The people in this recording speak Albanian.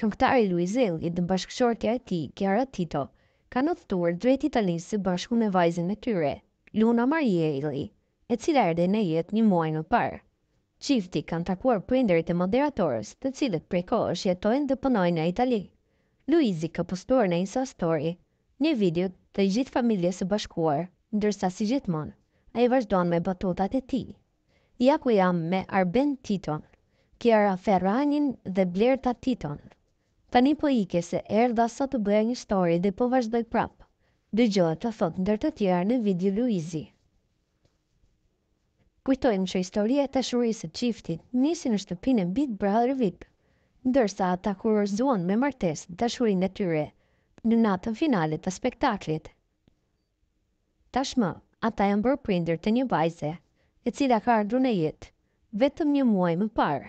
Këngëtari Luiz Ejlli dhe bashkëshortja e tij, Kiara Tito, kanë udhëtuar drejt Italisë së bashku me vajzën e tyre, Luna Marie Ejlli, e cila erdhi në jetë një muaj më parë. Çifti kanë takuar prindërit e moderatores, të cilët prej kohësh jetojnë dhe punojnë në Itali. Luizi ka postuar në Insta Story një video të gjithë familjes së bashkuar, ndërsa si gjithmonë, ai vazhdon me batutat e tij. Ja ku jam me Arben Titon, Kiara Ferragnin dhe Blerta Titon. Tani po iki se erdha sa të bëja një story dhe po vazhdoj prap, dëgjohet të thotë ndër të tjera në video Luizi. Kujtojmë që historia e dashurisë së çiftit nisi në shtëpinë e Big Brother VIP, ndërsa ata kurorëzuan me martesë dashurinë e tyre në natën finale të spektaklit. Tashmë, ata janë bërë prindër të një vajze, e cila ka ardhur në jetë vetëm një muaj më parë.